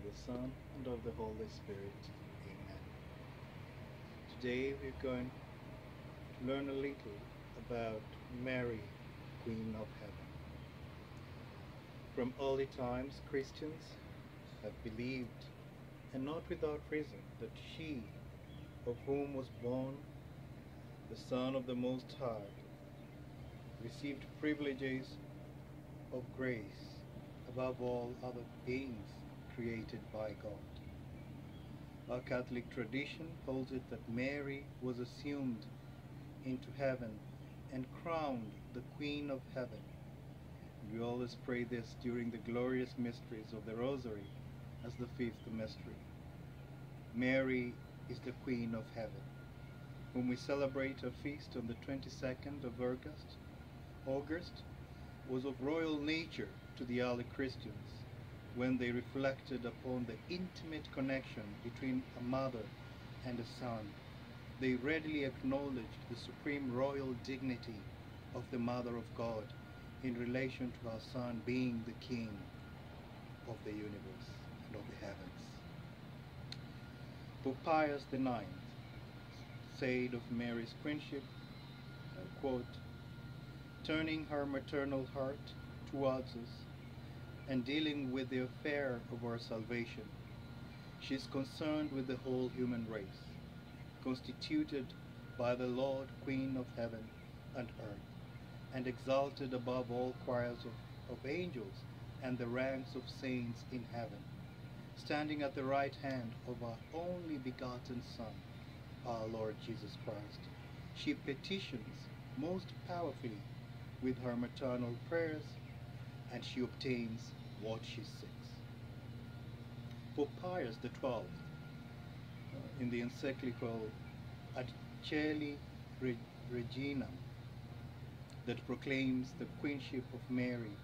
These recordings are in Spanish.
Of the Son, and of the Holy Spirit. Amen. Today we're going to learn a little about Mary, Queen of Heaven. From early times, Christians have believed, and not without reason, that she, of whom was born the Son of the Most High, received privileges of grace above all other beings created by God. Our Catholic tradition holds it that Mary was assumed into heaven and crowned the Queen of Heaven. We always pray this during the glorious mysteries of the Rosary as the fifth mystery. Mary is the Queen of Heaven, whom we celebrate a feast on the 22nd of August. August was of royal nature to the early Christians when they reflected upon the intimate connection between a mother and a son. They readily acknowledged the supreme royal dignity of the Mother of God in relation to her Son being the King of the universe and of the heavens. Pope Pius IX said of Mary's queenship, quote, turning her maternal heart towards us and dealing with the affair of our salvation. She is concerned with the whole human race, constituted by the Lord, Queen of heaven and earth, and exalted above all choirs of, of angels and the ranks of saints in heaven, standing at the right hand of our only begotten Son, our Lord Jesus Christ. She petitions most powerfully with her maternal prayers, and she obtains what she seeks. Pope Pius XII, in the encyclical Ad Celi Regina, that proclaims the queenship of Mary,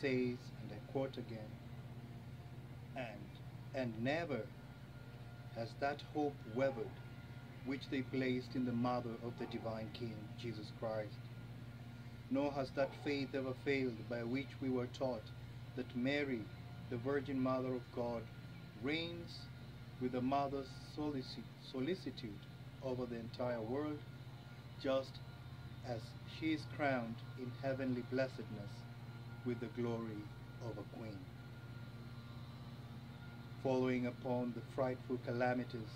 says, and I quote again, and, and never has that hope wavered which they placed in the mother of the divine King, Jesus Christ. Nor has that faith ever failed by which we were taught that Mary, the Virgin Mother of God, reigns with a mother's solicitude over the entire world, just as she is crowned in heavenly blessedness with the glory of a queen. Following upon the frightful calamities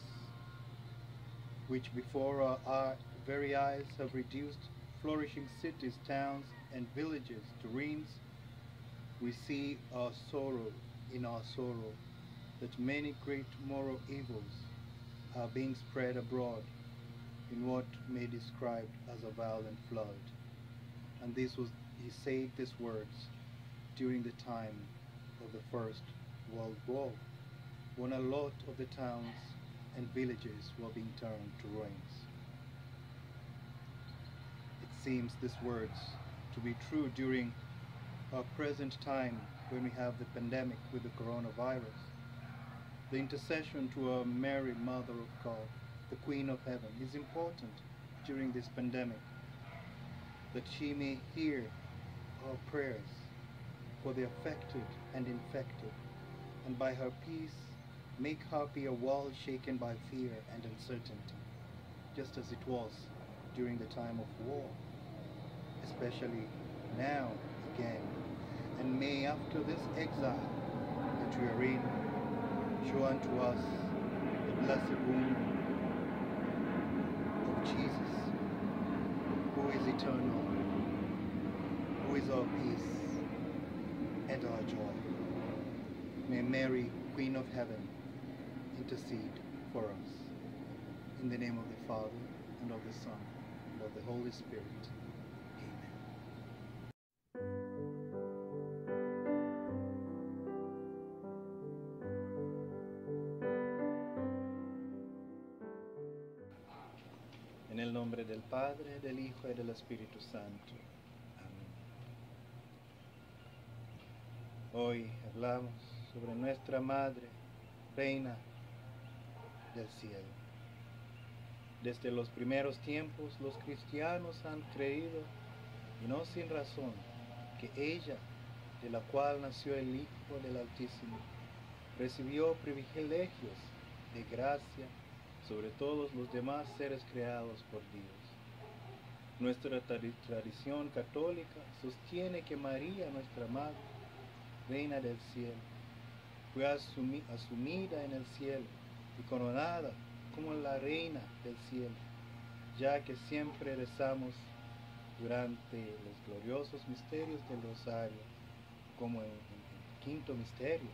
which before our, very eyes have reduced flourishing cities, towns, and villages to ruins, we see our sorrow in our sorrow that many great moral evils are being spread abroad in what may be described as a violent flood. And this was, he said these words during the time of the First World War, when a lot of the towns and villages were being turned to ruins. It seems these words to be true during our present time when we have the pandemic with the coronavirus. The intercession to our Mary, Mother of God, the Queen of Heaven, is important during this pandemic, that she may hear our prayers for the affected and infected, and by her peace make happy a world shaken by fear and uncertainty, just as it was during the time of war, especially now again. And may after this exile that we are in, show unto us the blessed womb of Jesus, who is eternal, who is our peace and our joy. May Mary, Queen of Heaven, intercede for us. In the name of the Father, and of the Son, and of the Holy Spirit. Padre, del Hijo y del Espíritu Santo. Amén. Hoy hablamos sobre nuestra Madre, Reina del Cielo. Desde los primeros tiempos los cristianos han creído, y no sin razón, que ella, de la cual nació el Hijo del Altísimo, recibió privilegios de gracia sobre todos los demás seres creados por Dios. Nuestra tradi- tradición católica sostiene que María, nuestra Madre, Reina del Cielo, fue asumi- asumida en el cielo y coronada como la Reina del Cielo, ya que siempre rezamos durante los gloriosos misterios del Rosario, como en el quinto misterio.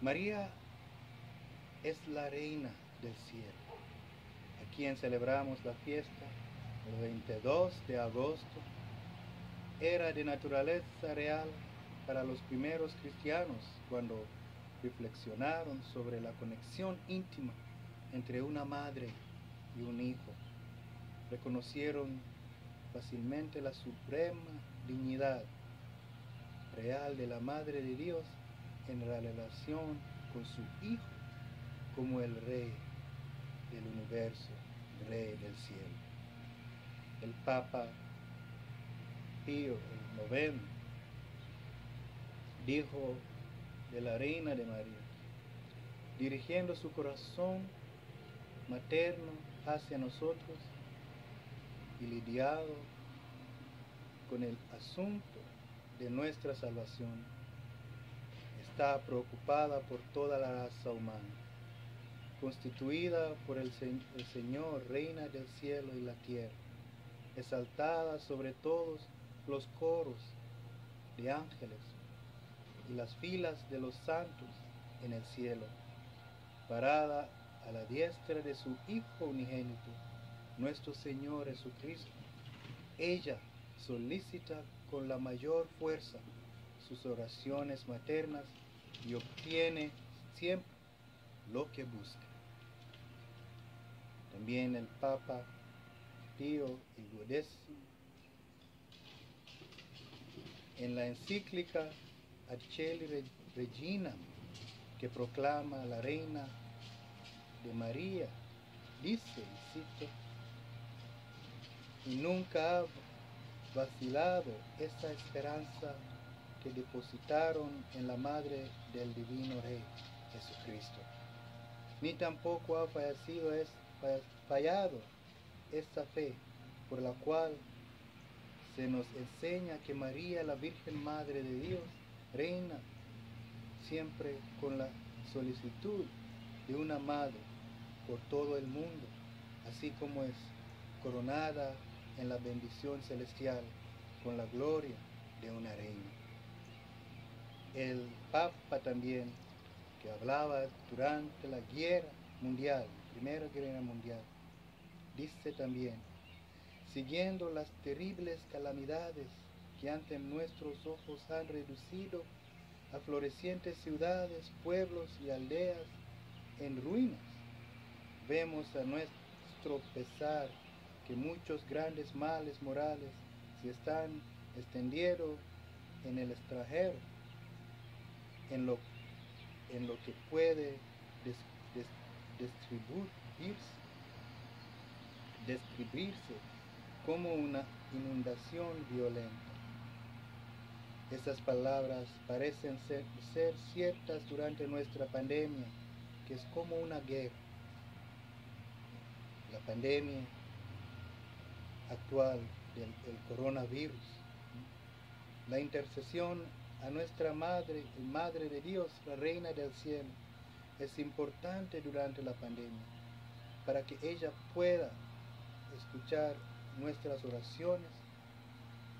María es la Reina del Cielo, a quien celebramos la fiesta el 22 de agosto. Era de naturaleza real para los primeros cristianos cuando reflexionaron sobre la conexión íntima entre una madre y un hijo. Reconocieron fácilmente la suprema dignidad real de la Madre de Dios en la relación con su Hijo como el Rey del universo, Rey del cielo. El Papa Pío noveno dijo de la Reina de María, dirigiendo su corazón materno hacia nosotros y lidiado con el asunto de nuestra salvación. Está preocupada por toda la raza humana, constituida por el, el Señor, Reina del cielo y la tierra, exaltada sobre todos los coros de ángeles y las filas de los santos en el cielo, parada a la diestra de su Hijo unigénito, nuestro Señor Jesucristo. Ella solicita con la mayor fuerza sus oraciones maternas y obtiene siempre lo que busca. También el Papa Pío X en la encíclica Acheli Re- Regina que proclama la Reina de María, dice, y cito, y nunca ha vacilado esa esperanza que depositaron en la Madre del Divino Rey, Jesucristo. Ni tampoco ha fallecido es, fa- fallado esta fe por la cual se nos enseña que María, la Virgen Madre de Dios, reina siempre con la solicitud de una madre por todo el mundo, así como es coronada en la bendición celestial con la gloria de una reina. El Papa también, que hablaba durante la guerra mundial, primera guerra mundial, dice también, siguiendo las terribles calamidades que ante nuestros ojos han reducido a florecientes ciudades, pueblos y aldeas en ruinas, vemos a nuestro pesar que muchos grandes males morales se están extendiendo en el extranjero, en lo, en lo que puede distribuirse, describirse como una inundación violenta. Estas palabras parecen ser, ser ciertas durante nuestra pandemia, que es como una guerra. La pandemia actual del el coronavirus. La intercesión a nuestra Madre, Madre de Dios, la Reina del Cielo, es importante durante la pandemia, para que ella pueda escuchar nuestras oraciones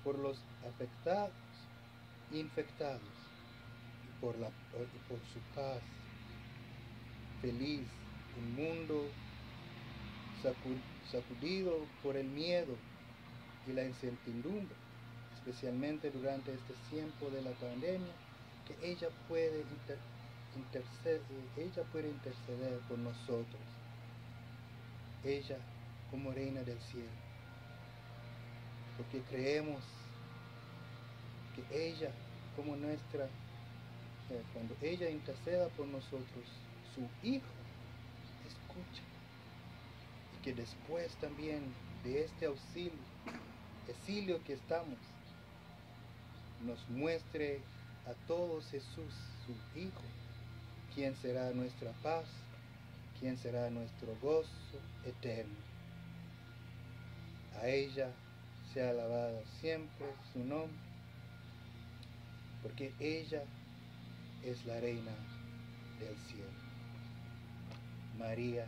por los afectados, infectados, y por, la, por su paz. Feliz, un mundo sacu- sacudido por el miedo y la incertidumbre, especialmente durante este tiempo de la pandemia, que ella puede, inter- interceder, ella puede interceder por nosotros. Ella como reina del cielo. Porque creemos que ella como nuestra, cuando ella interceda por nosotros, su Hijo escucha y que después también de este auxilio, exilio que estamos, nos muestre a todos Jesús, su Hijo, ¿Quién será nuestra paz? ¿Quién será nuestro gozo eterno? A ella sea alabado siempre su nombre, porque ella es la reina del cielo. María,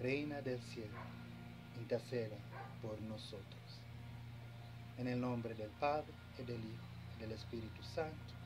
reina del cielo, interceda por nosotros. En el nombre del Padre, y del Hijo, y del Espíritu Santo.